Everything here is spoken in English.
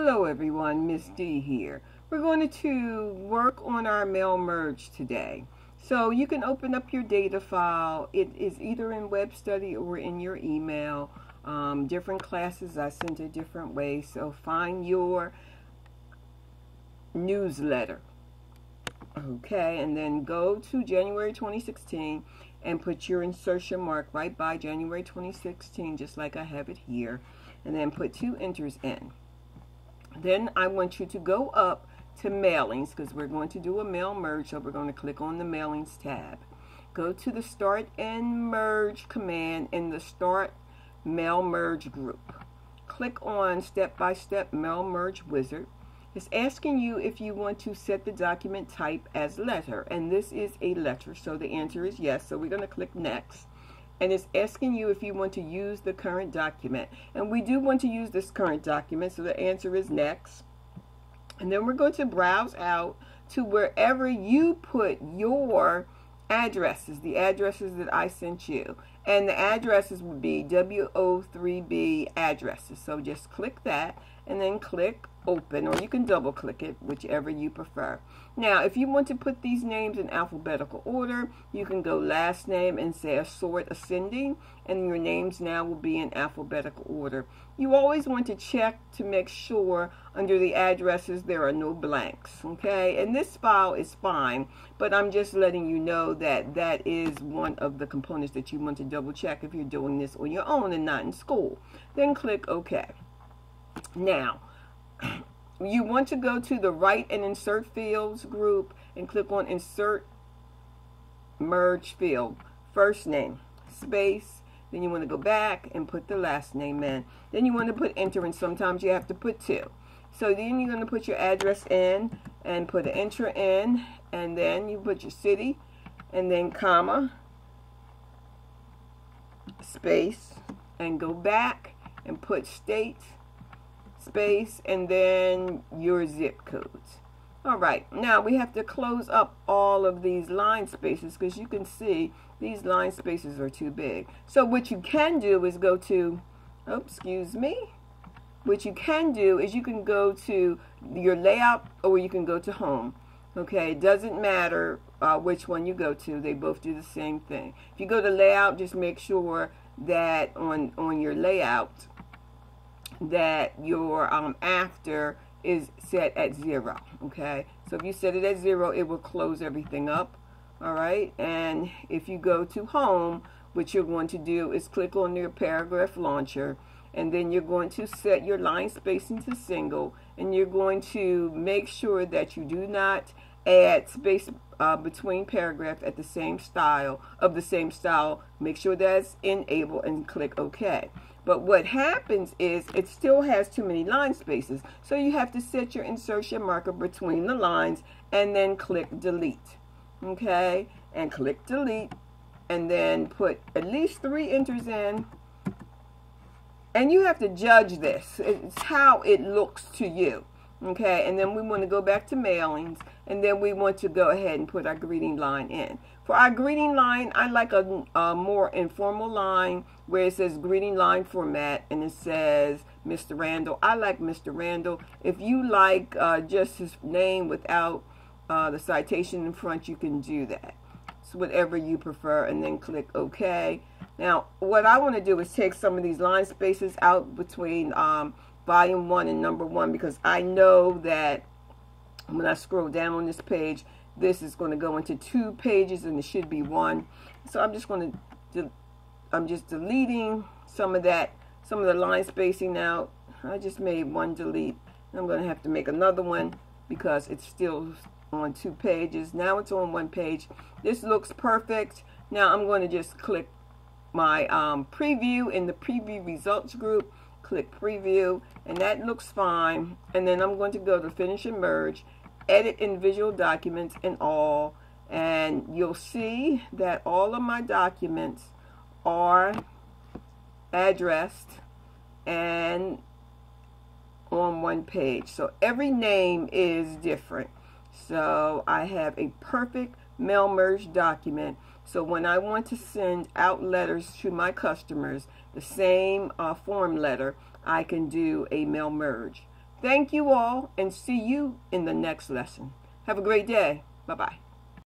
Hello everyone, Miss D here. We're going to work on our mail merge today. So you can open up your data file. It is either in web study or in your email. Um, different classes I send a different way. So find your newsletter. Okay, and then go to January 2016 and put your insertion mark right by January 2016, just like I have it here. And then put two enters in. Then I want you to go up to mailings because we're going to do a mail merge. So we're going to click on the mailings tab. Go to the start and merge command in the start mail merge group. Click on step-by-step -step mail merge wizard. It's asking you if you want to set the document type as letter and this is a letter so the answer is yes so we're going to click next and it's asking you if you want to use the current document. And we do want to use this current document, so the answer is next. And then we're going to browse out to wherever you put your addresses, the addresses that I sent you. And the addresses would be WO3B addresses. So just click that and then click open or you can double click it whichever you prefer. Now if you want to put these names in alphabetical order you can go last name and say sort ascending and your names now will be in alphabetical order. You always want to check to make sure under the addresses there are no blanks okay? And this file is fine but I'm just letting you know that that is one of the components that you want to double check if you're doing this on your own and not in school. Then click OK now you want to go to the write and insert fields group and click on insert merge field. First name space. Then you want to go back and put the last name in. Then you want to put enter and sometimes you have to put two. So then you're going to put your address in and put an enter in. And then you put your city. And then comma space. And go back and put state space and then your zip codes. All right, now we have to close up all of these line spaces because you can see these line spaces are too big. So what you can do is go to, oh, excuse me, what you can do is you can go to your layout or you can go to home. Okay, it doesn't matter uh, which one you go to. They both do the same thing. If you go to layout, just make sure that on, on your layout that your um, after is set at zero okay? So if you set it at zero it will close everything up all right? And if you go to home what you're going to do is click on your paragraph launcher and then you're going to set your line spacing to single and you're going to make sure that you do not add space uh, between paragraph at the same style of the same style. Make sure that's enabled and click OK but what happens is it still has too many line spaces. So you have to set your insertion marker between the lines and then click delete. Okay? And click delete and then put at least three enters in. And you have to judge this. It's how it looks to you. Okay, and then we want to go back to mailings, and then we want to go ahead and put our greeting line in. For our greeting line, I like a, a more informal line where it says greeting line format, and it says Mr. Randall. I like Mr. Randall. If you like uh, just his name without uh, the citation in front, you can do that. It's whatever you prefer, and then click OK. Now, what I want to do is take some of these line spaces out between um, volume one and number one because I know that when I scroll down on this page, this is going to go into two pages and it should be one. So I'm just going to, I'm just deleting some of that, some of the line spacing out. I just made one delete. I'm going to have to make another one because it's still on two pages. Now it's on one page. This looks perfect. Now I'm going to just click my um, preview in the preview results group click preview and that looks fine and then I'm going to go to finish and merge edit individual documents and all and you'll see that all of my documents are addressed and on one page. So every name is different. So I have a perfect mail merge document. So when I want to send out letters to my customers, the same uh, form letter, I can do a mail merge. Thank you all and see you in the next lesson. Have a great day. Bye bye.